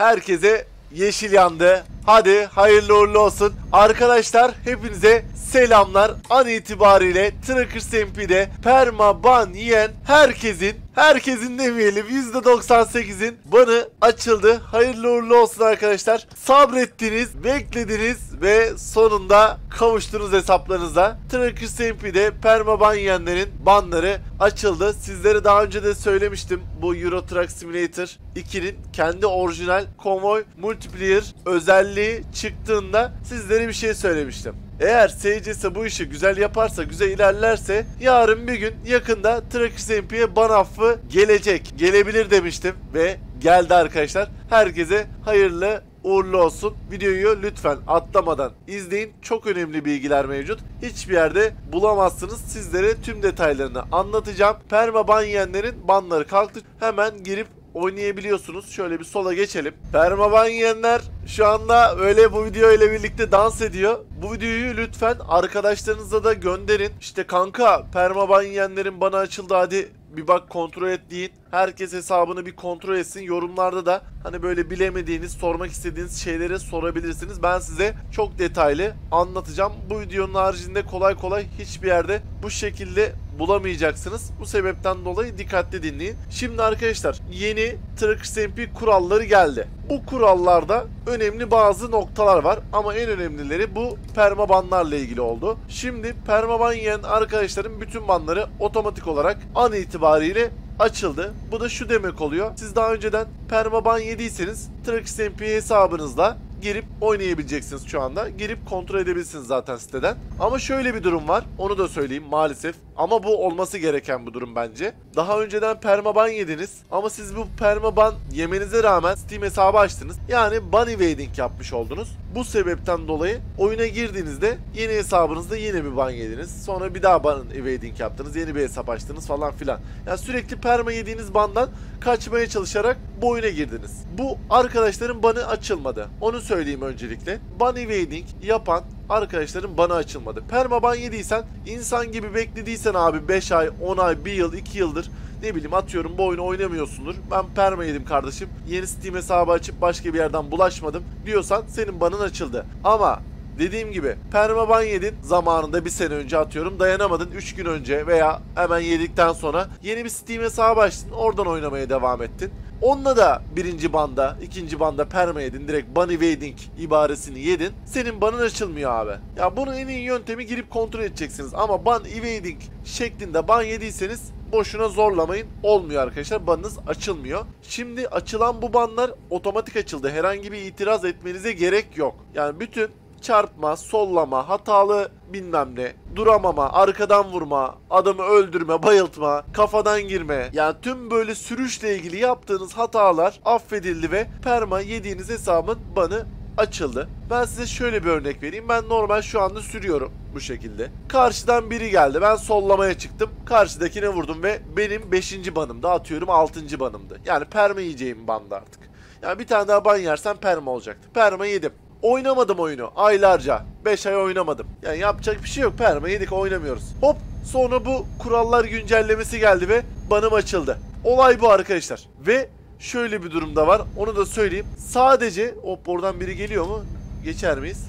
herkese yeşil yandı. Hadi hayırlı uğurlu olsun. Arkadaşlar hepinize selamlar. An itibariyle Trackers MP'de perma ban yiyen herkesin herkesin demeyelim %98'in banı açıldı. Hayırlı uğurlu olsun arkadaşlar. Sabrettiniz, beklediniz ve sonunda kavuştunuz hesaplarınıza. Trackers MP'de perma ban yiyenlerin banları açıldı. Sizlere daha önce de söylemiştim bu Euro Truck Simulator 2'nin kendi orijinal konvoy multiplayer özelliği çıktığında sizlere bir şey söylemiştim. Eğer SCS bu işi güzel yaparsa, güzel ilerlerse yarın bir gün yakında Trackers MP'ye ban affı gelecek. Gelebilir demiştim ve geldi arkadaşlar. Herkese hayırlı uğurlu olsun. Videoyu lütfen atlamadan izleyin. Çok önemli bilgiler mevcut. Hiçbir yerde bulamazsınız. Sizlere tüm detaylarını anlatacağım. Perma ban yiyenlerin banları kalktı. Hemen girip oynayabiliyorsunuz. Şöyle bir sola geçelim. Permaban yiyenler şu anda öyle bu video ile birlikte dans ediyor. Bu videoyu lütfen arkadaşlarınıza da gönderin. İşte kanka permaban yiyenlerin bana açıldı hadi bir bak kontrol et deyin. Herkes hesabını bir kontrol etsin. Yorumlarda da hani böyle bilemediğiniz, sormak istediğiniz şeyleri sorabilirsiniz. Ben size çok detaylı anlatacağım. Bu videonun haricinde kolay kolay hiçbir yerde bu şekilde bulamayacaksınız. Bu sebepten dolayı dikkatli dinleyin. Şimdi arkadaşlar yeni Trackers MP kuralları geldi. Bu kurallarda önemli bazı noktalar var ama en önemlileri bu permabanlarla ilgili oldu. Şimdi permaban yiyen arkadaşların bütün banları otomatik olarak an itibariyle açıldı. Bu da şu demek oluyor. Siz daha önceden permaban yediyseniz Trackers MP hesabınızla girip oynayabileceksiniz şu anda. Girip kontrol edebilirsiniz zaten siteden. Ama şöyle bir durum var. Onu da söyleyeyim maalesef. Ama bu olması gereken bu durum bence. Daha önceden permaban yediniz ama siz bu permaban yemenize rağmen Steam hesabı açtınız. Yani ban evading yapmış oldunuz. Bu sebepten dolayı oyuna girdiğinizde yeni hesabınızda yine bir ban yediniz. Sonra bir daha ban evading yaptınız. Yeni bir hesap açtınız falan filan. Yani sürekli perma yediğiniz bandan kaçmaya çalışarak bu oyuna girdiniz. Bu arkadaşların banı açılmadı. Onu söyleyeyim öncelikle. Ban evading yapan arkadaşların bana açılmadı. Permaban yediysen insan gibi beklediysen abi 5 ay, 10 ay, 1 yıl, 2 yıldır ne bileyim atıyorum bu oyunu oynamıyorsundur. Ben perma yedim kardeşim. Yeni Steam hesabı açıp başka bir yerden bulaşmadım diyorsan senin banın açıldı. Ama Dediğim gibi permaban yedin zamanında bir sene önce atıyorum dayanamadın 3 gün önce veya hemen yedikten sonra yeni bir Steam hesabı açtın oradan oynamaya devam ettin. Onunla da birinci banda, ikinci banda perma yedin. Direkt ban evading ibaresini yedin. Senin banın açılmıyor abi. Ya bunun en iyi yöntemi girip kontrol edeceksiniz. Ama ban evading şeklinde ban yediyseniz boşuna zorlamayın. Olmuyor arkadaşlar. Banınız açılmıyor. Şimdi açılan bu banlar otomatik açıldı. Herhangi bir itiraz etmenize gerek yok. Yani bütün çarpma, sollama, hatalı bilmem ne, duramama, arkadan vurma, adamı öldürme, bayıltma, kafadan girme. Yani tüm böyle sürüşle ilgili yaptığınız hatalar affedildi ve perma yediğiniz hesabın banı açıldı. Ben size şöyle bir örnek vereyim. Ben normal şu anda sürüyorum bu şekilde. Karşıdan biri geldi. Ben sollamaya çıktım. Karşıdakine vurdum ve benim 5. banımdı. Atıyorum 6. banımdı. Yani perma yiyeceğim bandı artık. Yani bir tane daha ban yersen perma olacaktı. Perma yedim. Oynamadım oyunu aylarca. 5 ay oynamadım. Yani yapacak bir şey yok. Perma yedik oynamıyoruz. Hop sonra bu kurallar güncellemesi geldi ve banım açıldı. Olay bu arkadaşlar. Ve şöyle bir durumda var. Onu da söyleyeyim. Sadece hop oradan biri geliyor mu? Geçer miyiz?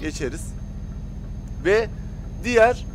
Geçeriz. Ve diğer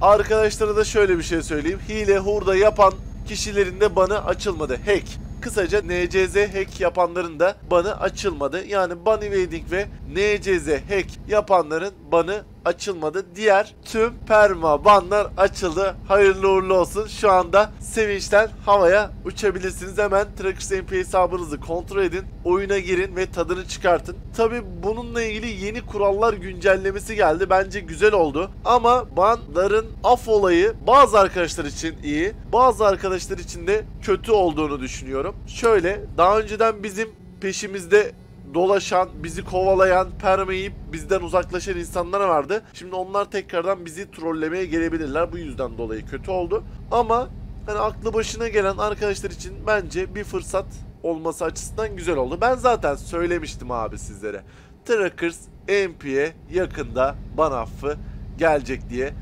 arkadaşlara da şöyle bir şey söyleyeyim. Hile hurda yapan kişilerin de banı açılmadı. Hack. Kısaca NCZ hack yapanların da banı açılmadı. Yani ban evading ve NCZ hack yapanların banı açılmadı. Diğer tüm perma banlar açıldı. Hayırlı uğurlu olsun. Şu anda sevinçten havaya uçabilirsiniz. Hemen Trackers MP hesabınızı kontrol edin. Oyuna girin ve tadını çıkartın. Tabi bununla ilgili yeni kurallar güncellemesi geldi. Bence güzel oldu. Ama banların af olayı bazı arkadaşlar için iyi. Bazı arkadaşlar için de kötü olduğunu düşünüyorum. Şöyle daha önceden bizim peşimizde dolaşan, bizi kovalayan, permeyip bizden uzaklaşan insanlar vardı. Şimdi onlar tekrardan bizi trollemeye gelebilirler. Bu yüzden dolayı kötü oldu. Ama hani aklı başına gelen arkadaşlar için bence bir fırsat olması açısından güzel oldu. Ben zaten söylemiştim abi sizlere. Trackers MP'ye yakında ban affı gelecek diye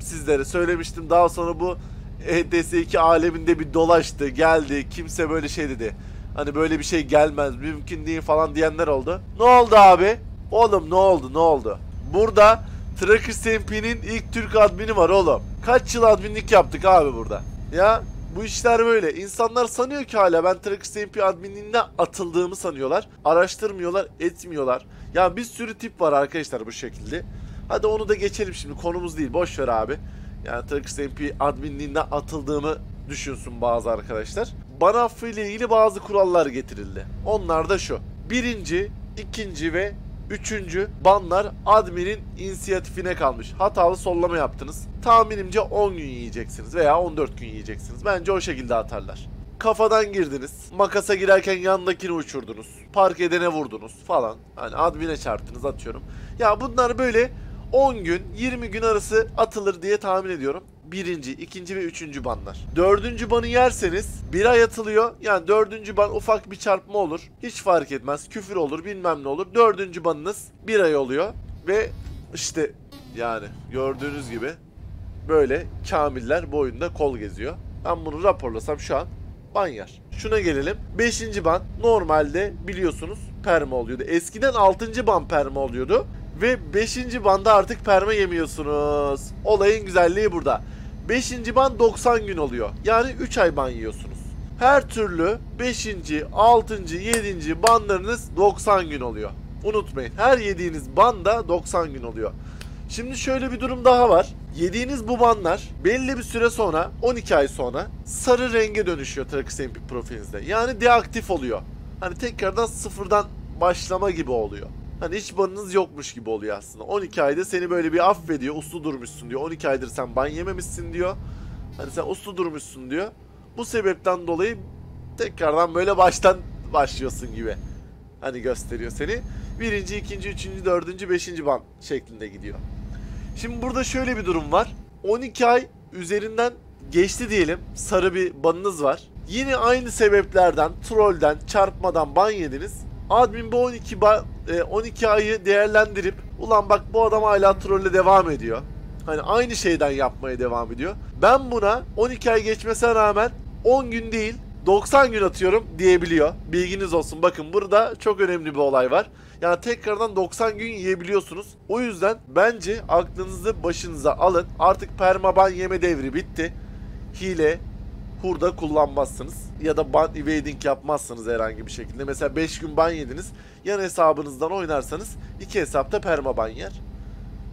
sizlere söylemiştim. Daha sonra bu ETS2 aleminde bir dolaştı, geldi. Kimse böyle şey dedi Hani böyle bir şey gelmez, mümkün değil falan diyenler oldu. Ne oldu abi? Oğlum ne oldu, ne oldu? Burada Tracker SMP'nin ilk Türk admini var oğlum. Kaç yıl adminlik yaptık abi burada? Ya bu işler böyle. İnsanlar sanıyor ki hala ben Tracker SMP adminliğine atıldığımı sanıyorlar. Araştırmıyorlar, etmiyorlar. Ya bir sürü tip var arkadaşlar bu şekilde. Hadi onu da geçelim şimdi. Konumuz değil. Boş ver abi. Yani Tracker SMP adminliğine atıldığımı düşünsün bazı arkadaşlar. Bana affıyla ilgili bazı kurallar getirildi. Onlar da şu. Birinci, ikinci ve Üçüncü banlar adminin inisiyatifine kalmış. Hatalı sollama yaptınız. Tahminimce 10 gün yiyeceksiniz veya 14 gün yiyeceksiniz. Bence o şekilde atarlar. Kafadan girdiniz. Makasa girerken yandakini uçurdunuz. Park edene vurdunuz falan. Hani admine çarptınız atıyorum. Ya bunlar böyle 10 gün 20 gün arası atılır diye tahmin ediyorum birinci, ikinci ve üçüncü banlar. Dördüncü banı yerseniz bir ay atılıyor. Yani dördüncü ban ufak bir çarpma olur. Hiç fark etmez. Küfür olur bilmem ne olur. Dördüncü banınız bir ay oluyor. Ve işte yani gördüğünüz gibi böyle kamiller boyunda kol geziyor. Ben bunu raporlasam şu an ban yer. Şuna gelelim. Beşinci ban normalde biliyorsunuz perma oluyordu. Eskiden altıncı ban perma oluyordu. Ve 5. banda artık perma yemiyorsunuz. Olayın güzelliği burada. 5. ban 90 gün oluyor. Yani 3 ay ban yiyorsunuz. Her türlü 5. 6. 7. banlarınız 90 gün oluyor. Unutmayın her yediğiniz banda 90 gün oluyor. Şimdi şöyle bir durum daha var. Yediğiniz bu banlar belli bir süre sonra 12 ay sonra sarı renge dönüşüyor Trax MP profilinizde. Yani deaktif oluyor. Hani tekrardan sıfırdan başlama gibi oluyor. Hani hiç banınız yokmuş gibi oluyor aslında. 12 ayda seni böyle bir affediyor. Uslu durmuşsun diyor. 12 aydır sen ban yememişsin diyor. Hani sen uslu durmuşsun diyor. Bu sebepten dolayı tekrardan böyle baştan başlıyorsun gibi. Hani gösteriyor seni. Birinci, ikinci, üçüncü, dördüncü, beşinci ban şeklinde gidiyor. Şimdi burada şöyle bir durum var. 12 ay üzerinden geçti diyelim. Sarı bir banınız var. Yine aynı sebeplerden, trollden, çarpmadan ban yediniz. Admin bu 12 ba 12 e, ayı değerlendirip ulan bak bu adam hala trolle devam ediyor. Hani aynı şeyden yapmaya devam ediyor. Ben buna 12 ay geçmesine rağmen 10 gün değil 90 gün atıyorum diyebiliyor. Bilginiz olsun. Bakın burada çok önemli bir olay var. Yani tekrardan 90 gün yiyebiliyorsunuz. O yüzden bence aklınızı başınıza alın. Artık permaban yeme devri bitti. Hile, hurda kullanmazsınız. Ya da ban evading yapmazsınız herhangi bir şekilde. Mesela 5 gün ban yediniz. Yan hesabınızdan oynarsanız iki hesapta permaban yer.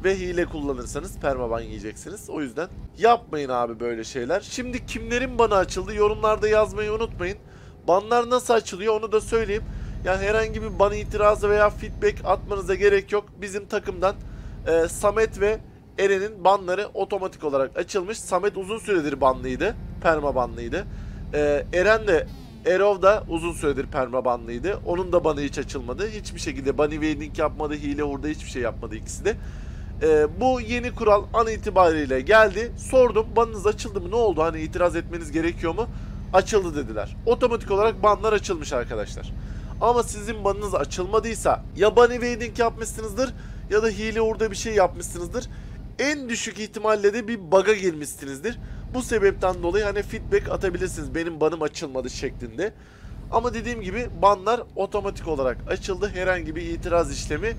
Ve hile kullanırsanız permaban yiyeceksiniz. O yüzden yapmayın abi böyle şeyler. Şimdi kimlerin bana açıldı yorumlarda yazmayı unutmayın. Banlar nasıl açılıyor onu da söyleyeyim. Yani herhangi bir ban itirazı veya feedback atmanıza gerek yok. Bizim takımdan e, Samet ve Eren'in banları otomatik olarak açılmış. Samet uzun süredir banlıydı. Perma banlıydı. Ee, Eren de Erov da uzun süredir perma banlıydı. Onun da banı hiç açılmadı. Hiçbir şekilde bunny waiting yapmadı. Hile hurda hiçbir şey yapmadı ikisi de. Ee, bu yeni kural an itibariyle geldi. Sordum banınız açıldı mı? Ne oldu? Hani itiraz etmeniz gerekiyor mu? Açıldı dediler. Otomatik olarak banlar açılmış arkadaşlar. Ama sizin banınız açılmadıysa ya bunny waiting yapmışsınızdır ya da hile hurda bir şey yapmışsınızdır en düşük ihtimalle de bir bug'a girmişsinizdir. Bu sebepten dolayı hani feedback atabilirsiniz. Benim banım açılmadı şeklinde. Ama dediğim gibi banlar otomatik olarak açıldı. Herhangi bir itiraz işlemi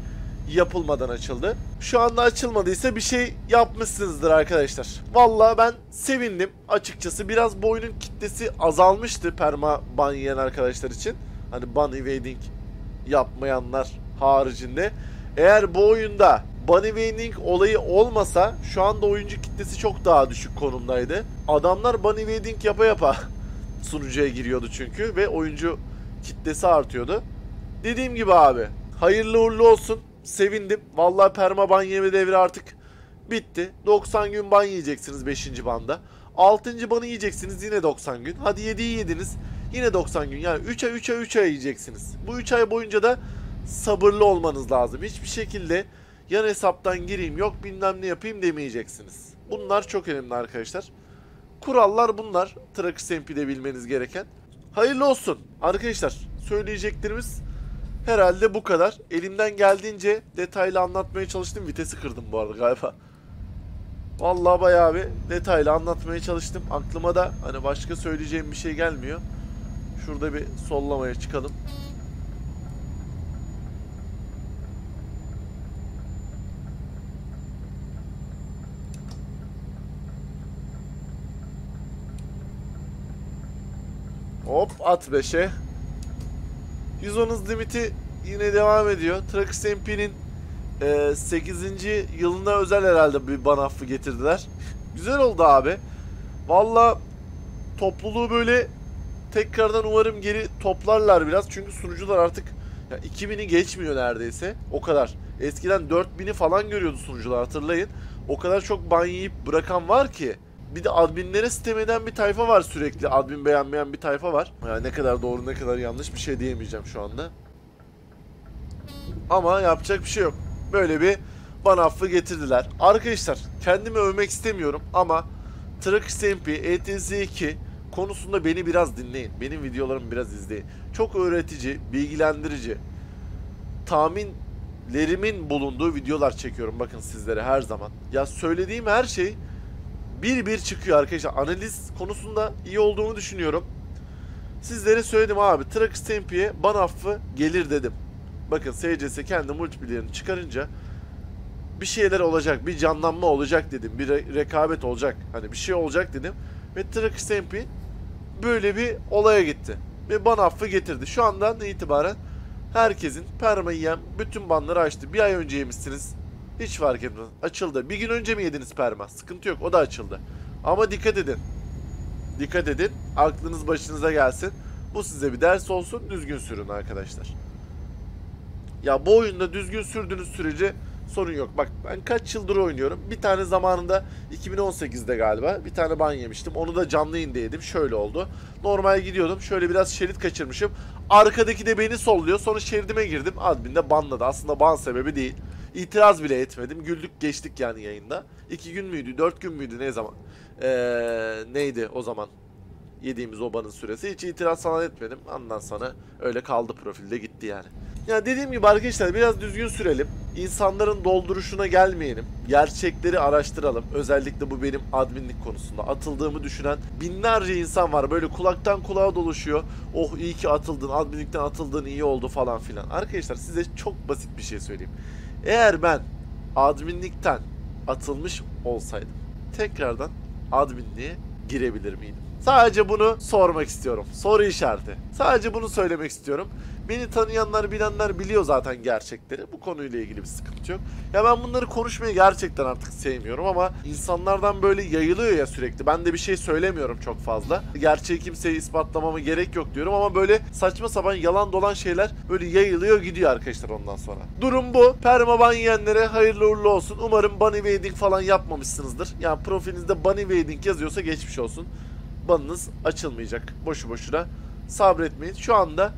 yapılmadan açıldı. Şu anda açılmadıysa bir şey yapmışsınızdır arkadaşlar. Valla ben sevindim açıkçası. Biraz bu kitlesi azalmıştı perma ban yiyen arkadaşlar için. Hani ban evading yapmayanlar haricinde. Eğer bu oyunda Bunny Waiting olayı olmasa şu anda oyuncu kitlesi çok daha düşük konumdaydı. Adamlar Bunny Waiting yapa yapa sunucuya giriyordu çünkü ve oyuncu kitlesi artıyordu. Dediğim gibi abi hayırlı uğurlu olsun. Sevindim. Vallahi perma ban yeme devri artık bitti. 90 gün ban yiyeceksiniz 5. banda. 6. banı yiyeceksiniz yine 90 gün. Hadi 7'yi yediniz. Yine 90 gün. Yani 3 ay 3 ay 3 ay yiyeceksiniz. Bu 3 ay boyunca da sabırlı olmanız lazım. Hiçbir şekilde yan hesaptan gireyim yok bilmem ne yapayım demeyeceksiniz. Bunlar çok önemli arkadaşlar. Kurallar bunlar. Trax MP'de bilmeniz gereken. Hayırlı olsun arkadaşlar. Söyleyeceklerimiz herhalde bu kadar. Elimden geldiğince detaylı anlatmaya çalıştım. Vitesi kırdım bu arada galiba. Vallahi bayağı bir detaylı anlatmaya çalıştım. Aklıma da hani başka söyleyeceğim bir şey gelmiyor. Şurada bir sollamaya çıkalım. Hop at 5'e. 110 hız limiti yine devam ediyor. Trax MP'nin e, 8. yılına özel herhalde bir ban affı getirdiler. Güzel oldu abi. Valla topluluğu böyle tekrardan umarım geri toplarlar biraz. Çünkü sunucular artık ya 2000'i geçmiyor neredeyse. O kadar. Eskiden 4000'i falan görüyordu sunucular hatırlayın. O kadar çok ban yiyip bırakan var ki. Bir de adminlere sitem eden bir tayfa var sürekli. Admin beğenmeyen bir tayfa var. Yani ne kadar doğru ne kadar yanlış bir şey diyemeyeceğim şu anda. Ama yapacak bir şey yok. Böyle bir ban affı getirdiler. Arkadaşlar kendimi övmek istemiyorum ama Trax MP ETS2 konusunda beni biraz dinleyin. Benim videolarımı biraz izleyin. Çok öğretici, bilgilendirici, tahminlerimin bulunduğu videolar çekiyorum bakın sizlere her zaman. Ya söylediğim her şey bir bir çıkıyor arkadaşlar. Analiz konusunda iyi olduğumu düşünüyorum. Sizlere söyledim abi. Trax Tempi'ye ban affı gelir dedim. Bakın SCS kendi multiplayer'ını çıkarınca bir şeyler olacak, bir canlanma olacak dedim. Bir re- rekabet olacak. Hani bir şey olacak dedim. Ve Trax Tempi böyle bir olaya gitti. Ve ban affı getirdi. Şu andan itibaren herkesin perma yiyen bütün banları açtı. Bir ay önce yemişsiniz. Hiç fark etmez. Açıldı. Bir gün önce mi yediniz perma? Sıkıntı yok. O da açıldı. Ama dikkat edin. Dikkat edin. Aklınız başınıza gelsin. Bu size bir ders olsun. Düzgün sürün arkadaşlar. Ya bu oyunda düzgün sürdüğünüz sürece sorun yok. Bak ben kaç yıldır oynuyorum. Bir tane zamanında 2018'de galiba bir tane ban yemiştim. Onu da canlı yayında yedim. Şöyle oldu. Normal gidiyordum. Şöyle biraz şerit kaçırmışım. Arkadaki de beni solluyor. Sonra şeridime girdim. Admin de banladı. Aslında ban sebebi değil. İtiraz bile etmedim. Güldük geçtik yani yayında. İki gün müydü? Dört gün müydü? Ne zaman? Ee, neydi o zaman? Yediğimiz obanın süresi. Hiç itiraz falan etmedim. Ondan sonra öyle kaldı profilde gitti yani. Ya dediğim gibi arkadaşlar biraz düzgün sürelim. İnsanların dolduruşuna gelmeyelim. Gerçekleri araştıralım. Özellikle bu benim adminlik konusunda. Atıldığımı düşünen binlerce insan var. Böyle kulaktan kulağa dolaşıyor. Oh iyi ki atıldın, adminlikten atıldın iyi oldu falan filan. Arkadaşlar size çok basit bir şey söyleyeyim. Eğer ben adminlikten atılmış olsaydım tekrardan adminliğe girebilir miydim? Sadece bunu sormak istiyorum. Soru işareti. Sadece bunu söylemek istiyorum. Beni tanıyanlar bilenler biliyor zaten gerçekleri. Bu konuyla ilgili bir sıkıntı yok. Ya ben bunları konuşmayı gerçekten artık sevmiyorum ama insanlardan böyle yayılıyor ya sürekli. Ben de bir şey söylemiyorum çok fazla. Gerçeği kimseye ispatlamama gerek yok diyorum ama böyle saçma sapan yalan dolan şeyler böyle yayılıyor gidiyor arkadaşlar ondan sonra. Durum bu. Permaban yiyenlere hayırlı uğurlu olsun. Umarım bunny evading falan yapmamışsınızdır. Yani profilinizde bunny evading yazıyorsa geçmiş olsun. Banınız açılmayacak. Boşu boşuna sabretmeyin. Şu anda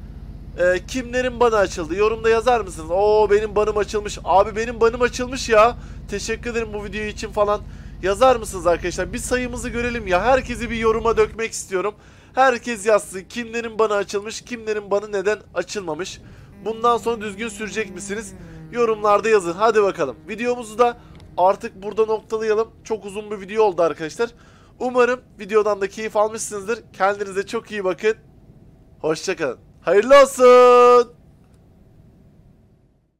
ee, kimlerin banı açıldı? Yorumda yazar mısınız? Oo benim banım açılmış. Abi benim banım açılmış ya. Teşekkür ederim bu video için falan. Yazar mısınız arkadaşlar? Bir sayımızı görelim ya. Herkesi bir yoruma dökmek istiyorum. Herkes yazsın. Kimlerin banı açılmış, kimlerin banı neden açılmamış. Bundan sonra düzgün sürecek misiniz? Yorumlarda yazın. Hadi bakalım. Videomuzu da artık burada noktalayalım. Çok uzun bir video oldu arkadaşlar. Umarım videodan da keyif almışsınızdır. Kendinize çok iyi bakın. Hoşçakalın. Hayırlı olsun.